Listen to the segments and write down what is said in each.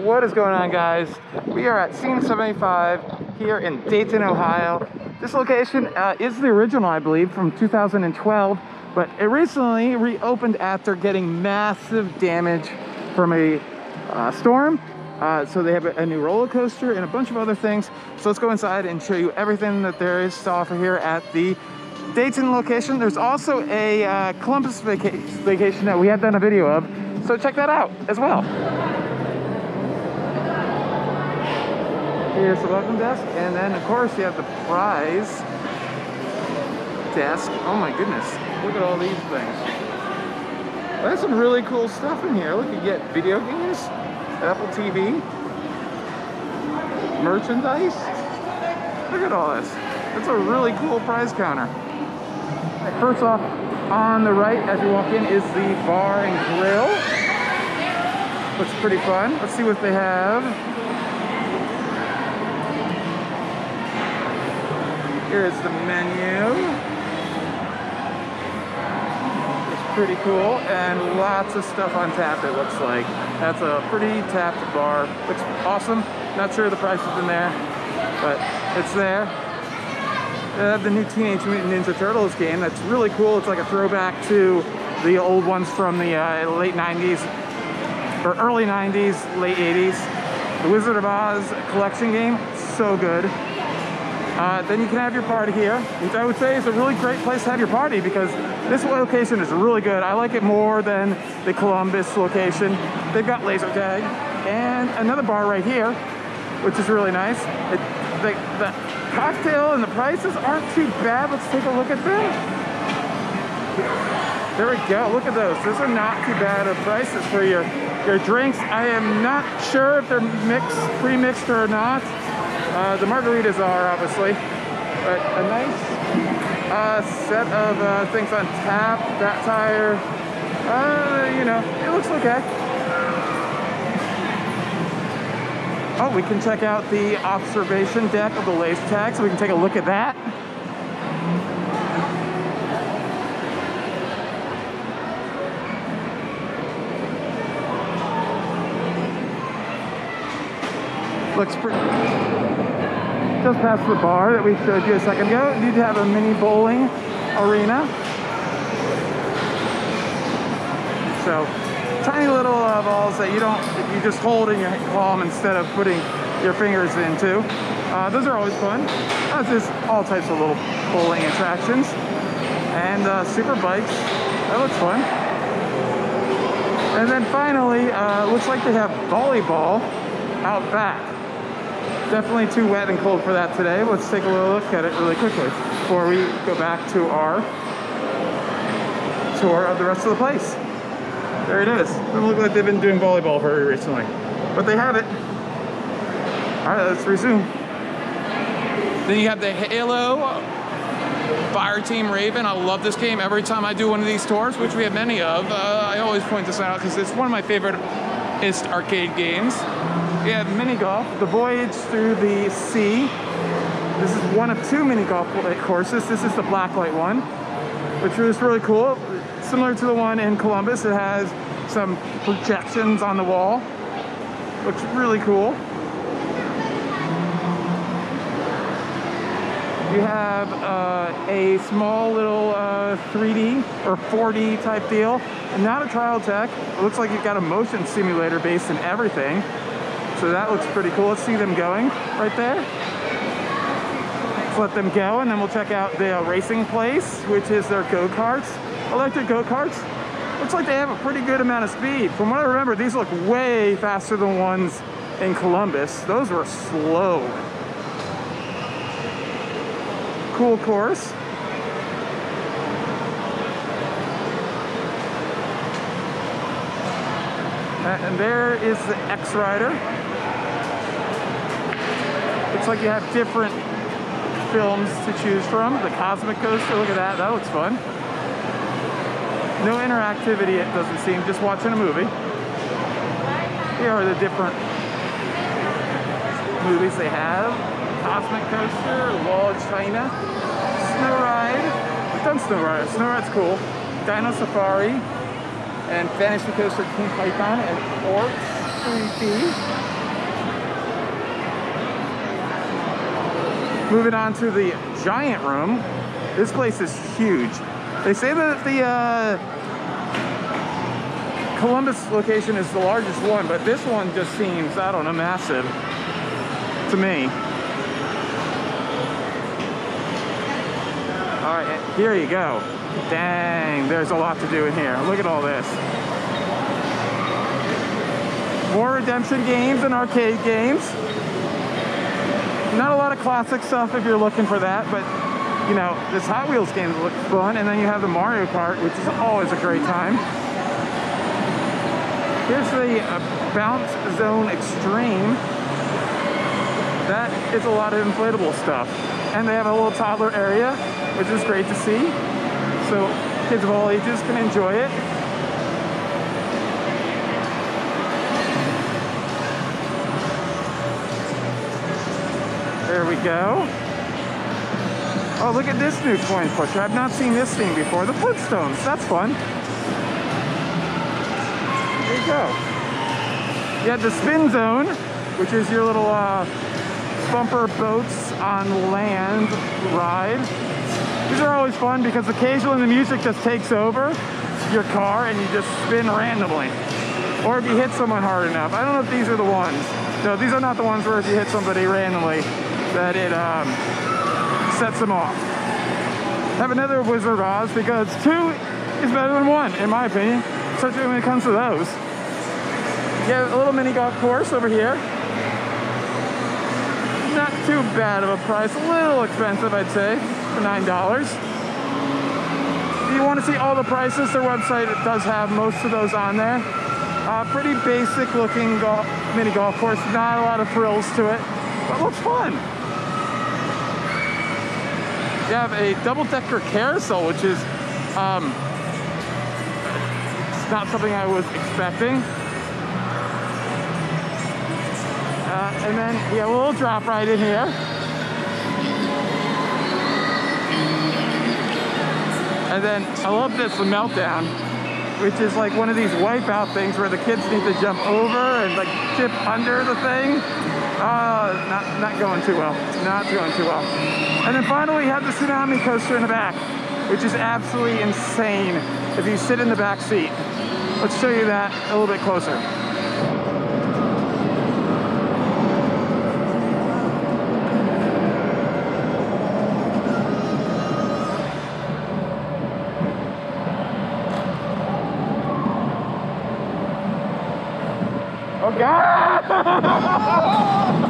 What is going on, guys? We are at Scene 75 here in Dayton, Ohio. This location uh, is the original, I believe, from 2012, but it recently reopened after getting massive damage from a uh, storm. Uh, so they have a, new roller coaster and a bunch of other things. So let's go inside and show you everything that there is to offer here at the Dayton location. There's also a uh, Columbus vaca vacation that we have done a video of. So check that out as well. Here's the welcome desk. And then of course you have the prize desk. Oh my goodness. Look at all these things. There's some really cool stuff in here. Look, you get video games, Apple TV, merchandise. Look at all this. It's a really cool prize counter. First off, on the right as you walk in is the bar and grill. Looks pretty fun. Let's see what they have. Here's the menu. It's pretty cool and lots of stuff on tap it looks like. That's a pretty tapped bar. Looks awesome. Not sure the price is in there, but it's there. The new Teenage Mutant Ninja Turtles game. That's really cool. It's like a throwback to the old ones from the uh, late 90s or early 90s, late 80s. The Wizard of Oz collection game, so good. Uh, then you can have your party here, which I would say is a really great place to have your party because this location is really good. I like it more than the Columbus location. They've got laser tag and another bar right here, which is really nice. It, the, the cocktail and the prices aren't too bad. Let's take a look at them. There we go. Look at those. Those are not too bad of prices for your, your drinks. I am not sure if they're mixed, pre-mixed or not. Uh, the margaritas are, obviously. But a nice uh, set of uh, things on tap, that tire. Uh, you know, it looks okay. Oh, we can check out the observation deck of the laser tag, so we can take a look at that. Looks pretty. Just past the bar that we showed you a second ago, you have a mini bowling arena. So tiny little uh, balls that you don't, you just hold in your palm instead of putting your fingers into. Uh, those are always fun. Uh, just all types of little bowling attractions. And uh, super bikes, that looks fun. And then finally, uh, looks like they have volleyball out back. Definitely too wet and cold for that today. Let's take a little look at it really quickly before we go back to our tour of the rest of the place. There it is. Doesn't look like they've been doing volleyball very recently, but they have it. All right, let's resume. Then you have the Halo Fire Team Raven. I love this game. Every time I do one of these tours, which we have many of, uh, I always point this out because it's one of my favorite arcade games. Have mini golf, the voyage through the sea. This is one of two mini golf courses. This is the blacklight one, which is really cool. Similar to the one in Columbus, it has some projections on the wall. Looks really cool. You have uh, a small little uh, 3D or 4D type deal. Not a Triotech. It looks like you've got a motion simulator based in everything. So that looks pretty cool. Let's see them going right there. Let's let them go and then we'll check out the uh, racing place, which is their go-karts. Electric go-karts. Looks like they have a pretty good amount of speed. From what I remember, these look way faster than ones in Columbus. Those were slow. Cool course. And there is the X-Rider. Looks like you have different films to choose from. The Cosmic Coaster, oh, look at that, that looks fun. No interactivity, it doesn't seem, just watching a movie. Here are the different movies they have. Cosmic Coaster, Wall of China, Snow Ride. We've done Snow Ride, Snow Ride's cool. Dino Safari, and Fantasy Coaster King Python, and Orcs 3D. Moving on to the giant room. This place is huge. They say that the uh, Columbus location is the largest one, but this one just seems, I don't know, massive to me. All right, here you go. Dang, there's a lot to do in here. Look at all this. More redemption games and arcade games. Not a lot classic stuff if you're looking for that, but you know, this Hot Wheels game looks fun. And then you have the Mario Kart, which is always a great time. Here's the uh, Bounce Zone Extreme. That is a lot of inflatable stuff. And they have a little toddler area, which is great to see. So kids of all ages can enjoy it. We go. Oh, look at this new coin pusher. I've not seen this thing before. The Flintstones. That's fun. There you go. You have the Spin Zone, which is your little uh, bumper boats on land ride. These are always fun because occasionally the music just takes over your car and you just spin randomly. Or if you hit someone hard enough. I don't know if these are the ones. No, these are not the ones where if you hit somebody randomly that it um, sets them off. Have another Wizard of Oz because two is better than one, in my opinion, especially when it comes to those. You have a little mini golf course over here. Not too bad of a price, a little expensive, I'd say, for $9. If you want to see all the prices, their website does have most of those on there. Uh, pretty basic looking golf, mini golf course, not a lot of frills to it, but looks fun. You have a double-decker carousel, which is um, it's not something I was expecting. Uh, and then have a little drop right in here. And then I love this, the meltdown, which is like one of these wipeout things where the kids need to jump over and like chip under the thing. Not, not going too well. Not going too well. And then finally, you have the tsunami coaster in the back, which is absolutely insane if you sit in the back seat. Let's show you that a little bit closer. Oh God!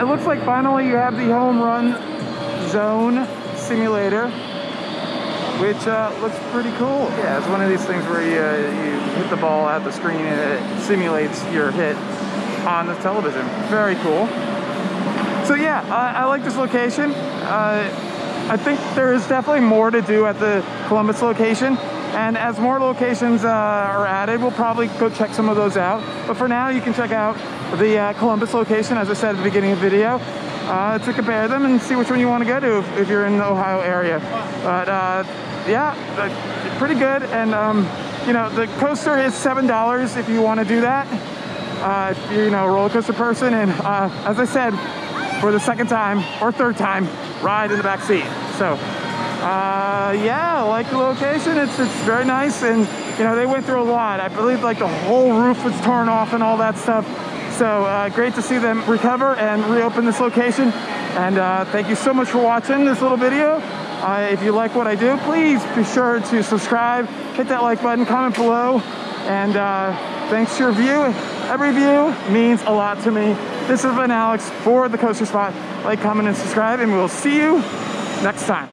it looks like finally you have the home run zone simulator, which uh, looks pretty cool. Yeah, it's one of these things where you, uh, you hit the ball at the screen and it simulates your hit on the television. Very cool. So yeah, I, I like this location. Uh, I think there is definitely more to do at the Columbus location. And as more locations uh, are added, we'll probably go check some of those out. But for now, you can check out the uh, Columbus location, as I said at the beginning of the video, uh, to compare them and see which one you want to go to if, if you're in the Ohio area. But uh, yeah, pretty good. And um, you know, the coaster is $7 if you want to do that. Uh, if you're, you know, a roller coaster person. And uh, as I said, for the second time or third time, ride in the back seat. So uh, yeah, like the location. It's it's very nice, and you know they went through a lot. I believe like the whole roof was torn off and all that stuff. So uh, great to see them recover and reopen this location. And uh, thank you so much for watching this little video. Uh, if you like what I do, please be sure to subscribe, hit that like button, comment below, and uh, thanks to your view. Every view means a lot to me. This has been Alex for the Coaster Spot. Like, comment, and subscribe, and we'll see you next time.